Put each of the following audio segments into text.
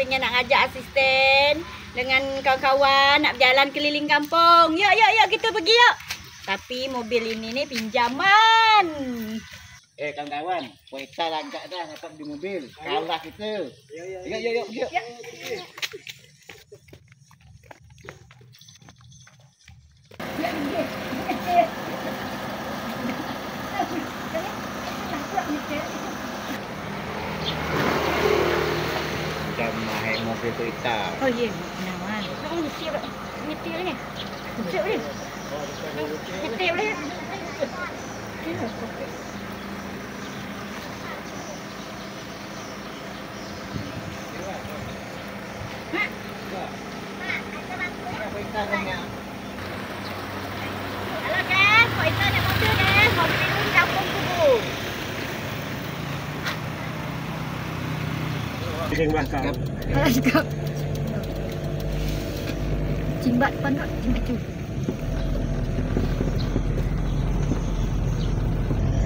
Napingnya nak ngajak asisten dengan kawan-kawan nak berjalan keliling kampung. Yuk yuk yuk kita pergi yuk. Tapi mobil ini nih pinjaman. Eh kawan-kawan, kita agak dah dapat di mobil. Kalah kita. Ya ya ya. Yuk yuk yuk. 먹기도 있다. 어, 예. 나와. 너무 늦게, 늦게 해. 늦게 해. 늦게 해. Hãy subscribe cho kênh Ghiền Mì Gõ Để không bỏ Tak? Tu.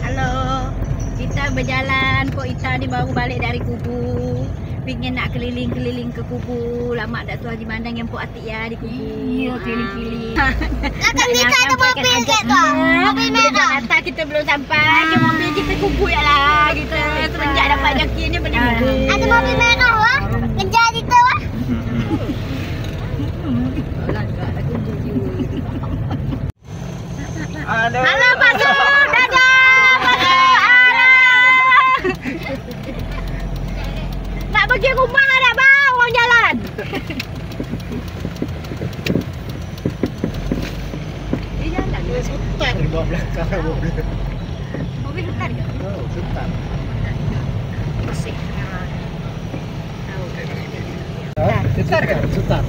Halo. Kita berjalan. Pok Ita ni baru balik dari kubu. Pingin nak keliling-keliling ke kubu. Lama tak tu Haji Mandang yang Pok Atik ya di kubu. Iya, keliling-keliling. Kakak Mika ada mobil ke tu? Mobil merah. Kata kita belum sampai. Ke mobil kita kubu ya lah. Kita semenjak dapat joki mobil. Ada mobil merah wah. Kejar kita wah. Halo Su, Pergi rumah ada bang, orang jalan. Dia jalan. Sultan di bawah belakang mobil. Mobil hutan ke? Oh. Bersih. Kan? Sultan.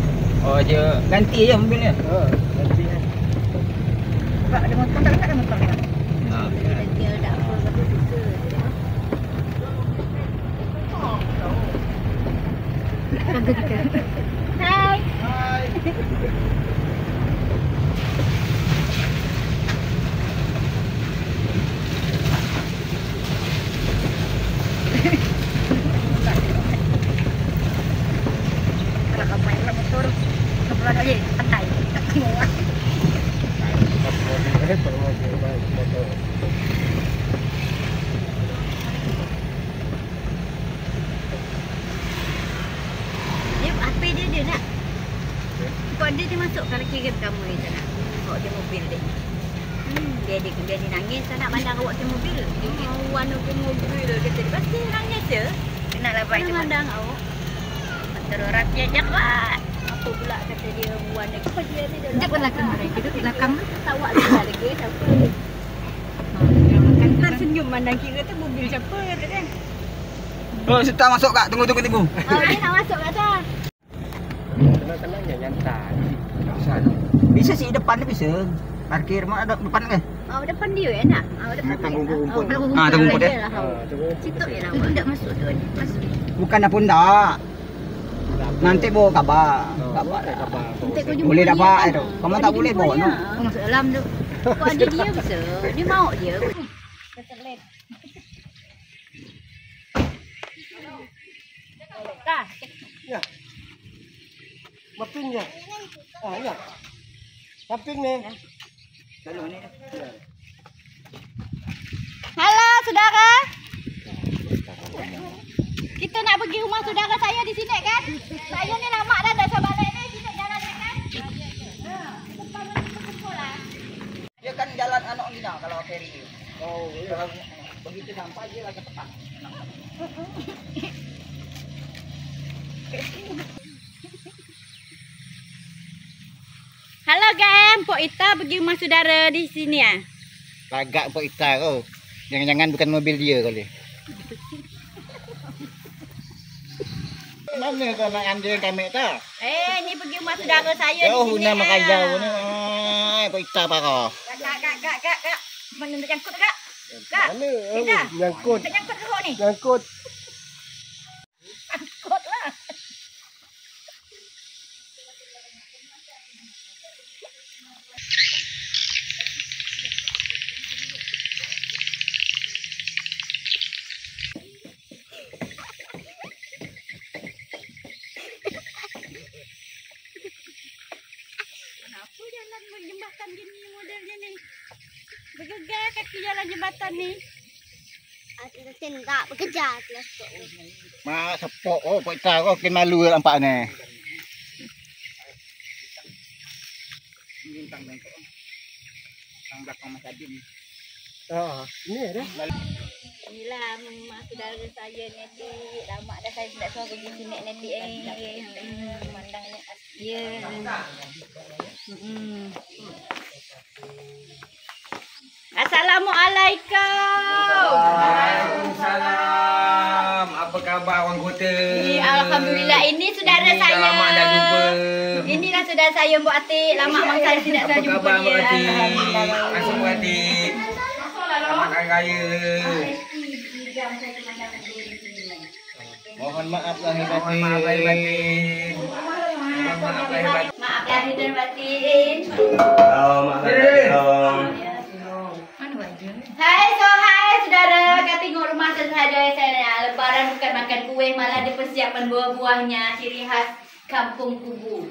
Oh dia ganti je mobilnya. Oh, nanti. Pak ada motor tak? Tak ada motor kan? Ha. Dia tak apa, tapi suka. Bagus kita. Dia dia nak? Kau dia dia masuk kalau kira kamu ni tak nak. Bawa dia mobil dia. Hmm, dia dia dia, dia nangis tak nak pandang awak ke mobil. Dia anu ke mobil dia kata dia pasti nangis je. Dia nak lepas dia pandang awak. Terus rapi aja kuat. Apa pula kata dia buan lagi. Apa dia ni dia. Dia pun lakang mereka tu belakang tak awak dia lagi siapa. Kan senyum mandang kira tu mobil siapa kata dia. Oh, Sultan masuk kak. Tunggu tunggu tunggu. Oh, dia nak masuk kat atas. Tenang-tenang ya nyantai. Bisa sih depan dia bisa. Parkir mak ada depan ke? Oh, depan dia ya nak? Oh, depan Depan rumput-rumput. Oh, Ah, tunggu rumput dia. lah. Ah, tunggu. Situ je lah. Tak masuk tu. Masuk. Bukan dah pun dah. Nanti bawa kabar. Oh, Kabar. eh, kau jumpa Boleh dia dapat kan? tu. Kamu tak boleh bawa, dia. no? Oh, masuk dalam tu. Kau ada dia bisa. Dia mau je. Keselit. Dah. Ya. Bapin ya. Ah, ya. Bapin ni. Halo, saudara. Kita nak pergi rumah saudara saya di sini kan? Saya ni lama dah tak sabar balik ni. Sini jalan ni kan? Berkumpul lah. Dia kan jalan anak Nina kalau ferry. Oh, ya. Kalau begitu sampai dia lagi tepat. Halo gam, Pok Ita pergi rumah saudara di sini ah. Lagak Pok Ita kau. Jangan-jangan bukan mobil dia kali. Mana kau nak ambil kami tak? Eh, ni pergi rumah saudara saya Jauh di sini. nama kajau ni. Ah, Pok Ita parah. Kak, kak, kak, kak, kak, kak. Mana nak jangkut kak? Kak, Mana? Ita. Nyangkut. nak jangkut ke kau ni? Nyangkut. Jangkut lah. juga kaki jalan jembatan nih. Ati sen tak bekerja kelas tu. Mak sepok oh Pak Ita kau kin malu nampak ni. Bintang bengkok. Tang belakang Mas Adim. Ah, ini ada. Inilah mak saudara saya nanti lama dah saya tidak suruh pergi sini nanti eh. Hmm, Memandangnya asli. Ya. Hmm. Assalamualaikum. Waalaikumsalam. Apa khabar orang kota? Ini alhamdulillah ini saudara Ini saya. Dah lama dah jumpa. Inilah saudara saya Mbok Atik. Lama mak saya tidak Apa saya jumpa khabar dia. Mbak Ati? Alhamdulillah. Masuk Mbak Ati. Selamat Hari Raya. Mohon maaf lahir Mohon maaf lahir batin. Mohon maaf lahir batin. Maaf lahir dan batin. Hai so hai saudara, kau tengok rumah saudara saya. Lebaran bukan makan kuih, malah ada persiapan buah-buahnya ciri khas Kampung Kubu.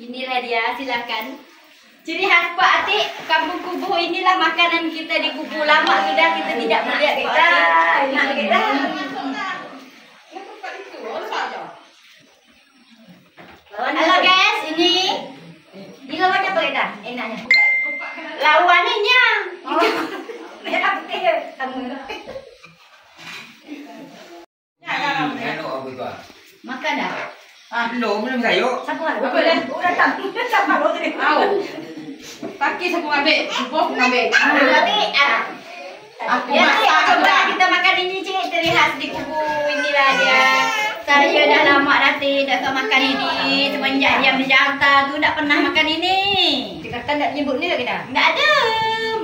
Inilah dia, silakan. Ciri khas Pak Atik, Kampung Kubu inilah makanan kita di Kubu. Lama sudah kita tidak melihat Pak Atik. Kita. Halo guys, ini ini lawannya apa kita? Enaknya. Lawannya. Oh. Merah putih ya. Kamu. Anu apa itu? ah? Makan dah. Ah, belum, belum sayur. Siapa ada? Apa dah? Oh datang. Siapa lo tadi? Tahu. Kaki siapa ngambil? Subuh ngambil. Berarti ah. Aku Ya, masak coba dah. kita makan ini cik ciri khas di kubu inilah dia. Saya dah lama dah tidak suka makan ini semenjak diam di Jakarta tu tak pernah makan ini. Jakarta tak nyebut ni lah kita. Enggak ada.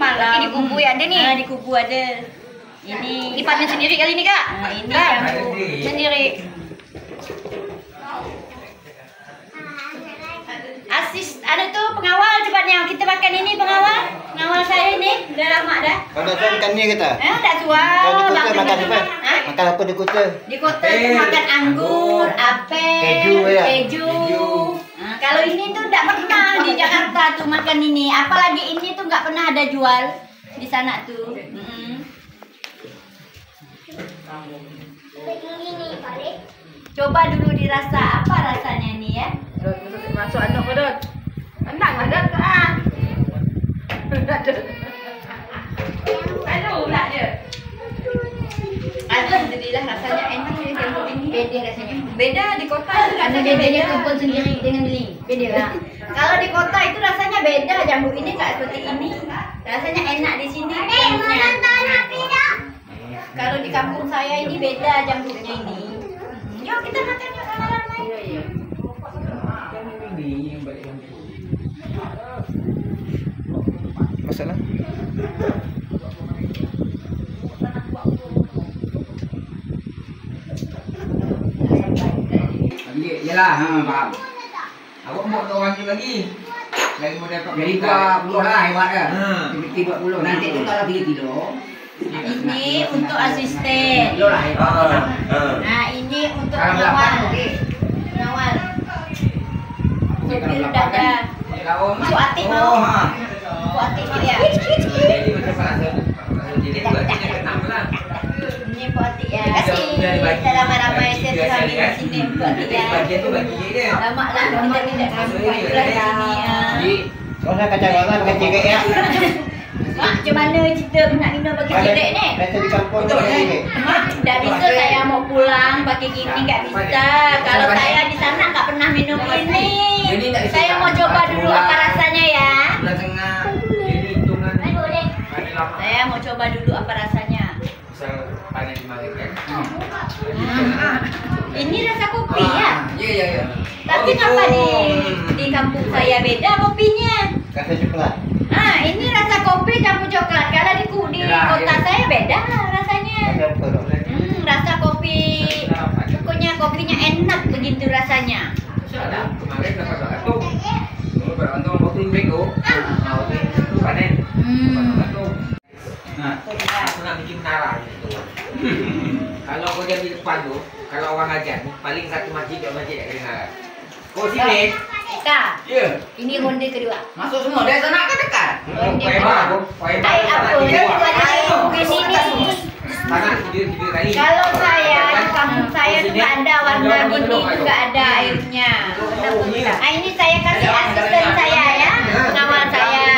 Malam. Tapi di kubu ya ada ni. Ah, di kubu ada. Ini Ini panen sendiri kali ni kak. Ah, ini Kak. sendiri. Asis ada tu pengawal cepatnya kita makan ini pengawal pengawal saya ini dah lama dah Kau dah tahu makan ni kata? eh tak tua Kau di kota makan apa? Makan apa di kota? di kota makan anggur apel Keju, ya? keju. Kalau ini tuh tak pernah di Jakarta tuh makan ini apalagi ini tuh nggak pernah ada jual di sana tuh Mm-mm. coba dulu dirasa apa rasanya nih ya Masuk anak dah. Anak lah dah kak. Aduh dia. Alhamdulillah rasanya enak ya jambu ini. Beda rasanya. Beda di kota itu Karena rasanya dia beda beda. kumpul sendiri dengan beli. Beda lah. Kalau di kota itu rasanya beda jambu ini nggak seperti ini. Rasanya enak di sini jambunya. Kalau di kampung saya ini beda jambunya ini. Hmm, Yuk kita makan yuk ramai-ramai. Iya iya. Ini yang balik kampung. Masalah? Faham. Awak mau orang lagi. Lagi mau dapat Jadi berita. 20 lah hemat kan? Ha. Seperti 20. Nanti tu kalau 3 kilo. Ini untuk asisten. Kilo lah. Nah ini untuk pengawal. Pengawal. Okey, kalau Supir belakang udah ada. Kau Cuk Atik mau. Oh, ha. Buat tengok ya. Jadi macam rasa jadi tu artinya kenal lah. Ini Pak Atik ya. Dibagi. Kita ramai-ramai saya ni di sini Nanti ya. bagian tu bagi dia. Lama lah kita tidak sampai ni, di sini ya. Jadi, kau nak kacang orang pakai cekek ya? Mak, macam mana cerita nak minum bagi cedek ni? Rasa di kampung tu cekek. Mak, dah bisa saya mau pulang pakai gini nggak bisa. Kalau saya di sana nggak pernah minum ini. Tak bisa Saya mau coba dulu apa rasanya ya. Saya mau coba dulu apa rasanya. Misal panen di Malaysia kan. Hmm. Ini rasa kopi ya. Ya ya ya. Tapi Oh, kenapa di gitu. di kampung saya beda kopinya? Rasa coklat. Ah, ini rasa kopi campur coklat. Kalau di di Ya, kota ya. saya beda rasanya. Hmm, rasa kopi pokoknya kopinya enak begitu rasanya. Kemarin dapat dua kartung. Dulu berantong waktu ini tu. Nah, waktu itu panen. Hmm. Dapat dua kartung. Nah, aku nak bikin nara gitu. Kalau kau jadi depan tu, kalau orang ajar, paling satu masjid dua masjid kena nara. Kau sini, Eka, Ya. ini ronde kedua. Masuk semua dari sana ke dekat. Ronde Poema, kedua. Air apa? Dia di sini. Kalau saya di kampung saya tuh nggak ada warna gini nggak ada airnya. Ah ini saya kasih asisten saya ya, pengawal saya.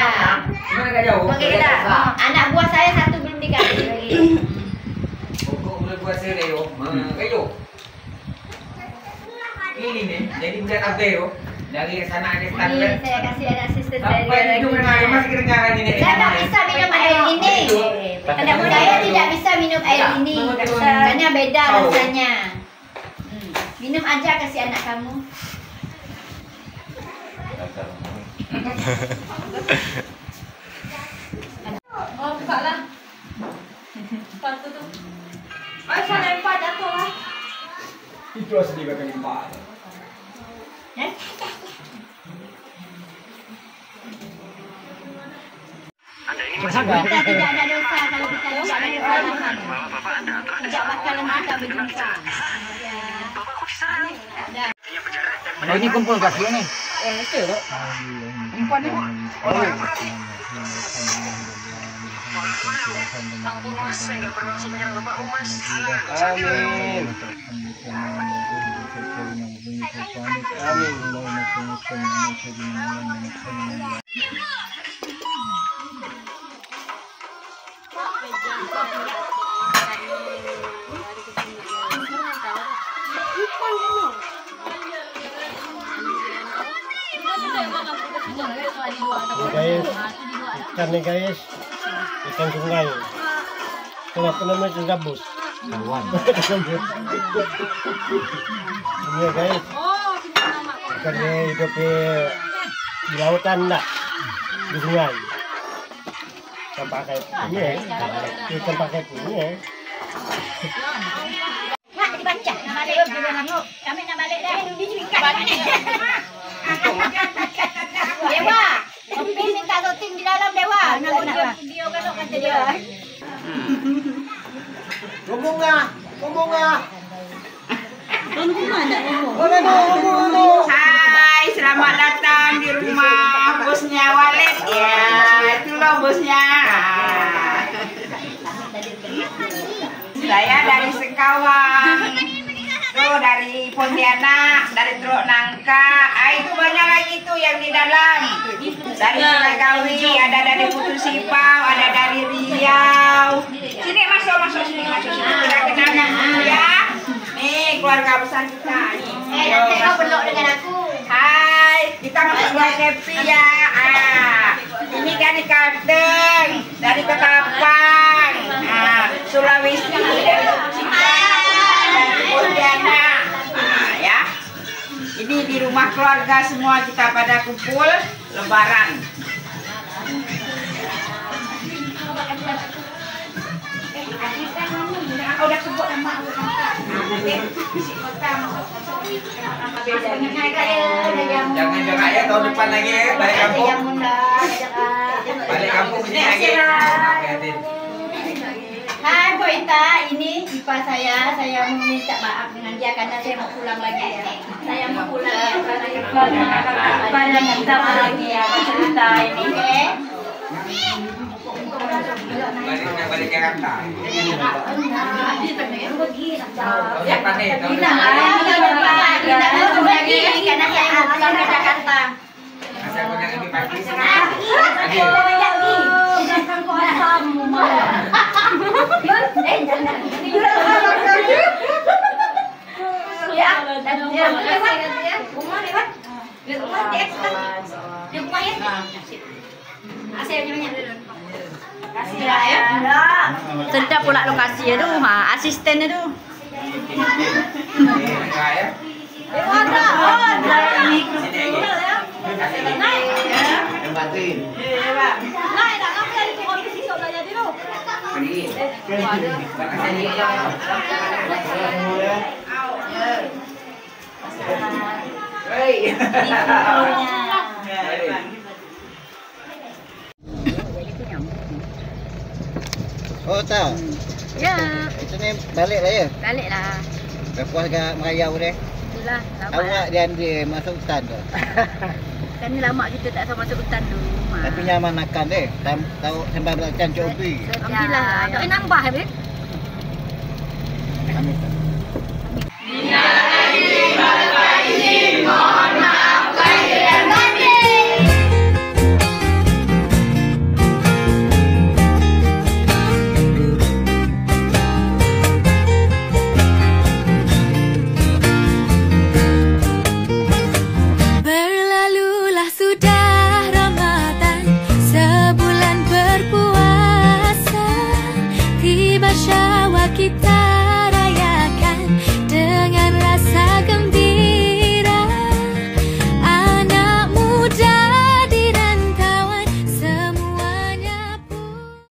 Mana enggak jauh? Oke kita, oh, anak buah saya satu belum dikasih lagi. Pokok boleh buat stereo. Hmm, kayu. Ini nih, apa yo? Dari sana ada Ini standar. saya kasih ada asisten saya lagi. itu mengalir masih kedengaran ini. Saya nggak bisa minum air ini. Karena saya tidak bisa minum air ini. Karena beda rasanya. Hmm. Minum aja kasih anak kamu. Oh, buka lah. Satu tuh. Oh, saya lempar jatuh lah. Itu asli bakal limpah. Kita tidak ada dosa kalau kita tidak ada kesalahan. Tidak bakalan kita berdosa. Ya. Oh, ini kumpul kasih nih. Amin. Guys ikan nih guys. Ikan sungai. Kenapa namanya ikan gabus. Kawan. ini ya guys ikannya hidup di, di lautan lah. Di sungai. Ikan pakai ini ya ikan pakai ini ya Mak dibaca. Nak balik. Kami nak balik dah. Dia juga Dewa. Shooting di dalam Dewa. Nak video, video kan kata dia. Ngomong lah, ngomong lah. Hai, selamat datang di rumah bosnya Walid ya. Itu loh bosnya. Saya dari Sengkawang. Tuh dari Pontianak, dari Teluk Nangka. Ah, itu banyak lagi tuh yang di dalam. Dari Sungai Kawi, ada dari Putus Sipau, ada dari Riau. Sini masuk, masuk sini, masuk sini. Kita kenalkan dulu ya. Nih keluarga besar kita. Eh, nanti kau peluk dengan aku. Hai, kita masuk happy ya. Ah, ini dari Kalteng, dari Ketapang, ah, Sulawesi, dari dari Pontianak. Ah, ya. Ini di rumah keluarga semua kita pada kumpul Lebaran. Ah, udah sebut nama aku. Jangan jangan ya tahun depan lagi ya balik kampung. Balik kampung sini lagi. Hati-hati. Ita, ini Ipa saya. Saya mau minta maaf dengan dia karena saya mau pulang lagi ya. Saya mau pulang ya. Karena Ipa dan minta maaf lagi ya. Cerita ini. Balik ke Jakarta. Ya, Kita kita kita lagi karena saya mau pulang ke Jakarta. Asal punya lebih pagi. Lagi. Sedangkan asam Eh, jangan. Ya, ya, ya. Rumah lewat. Rumah di ekstra. Di rumah ya. Kasih ya. ya. Sedap pula lokasi ya tuh. Asistennya tuh. Naik. Bantuin. Naik, Oh tahu. Ya, Itu ni balik lah ya. balik lah. Dah puas agak merayau deh. Itulah. Awak dia dia masuk hutan tu. Kan ni lama kita tak sama masuk hutan tu. Tapi nyaman makan deh. Tahu sembah belacan cobi. Alhamdulillah. Tak nambah habis.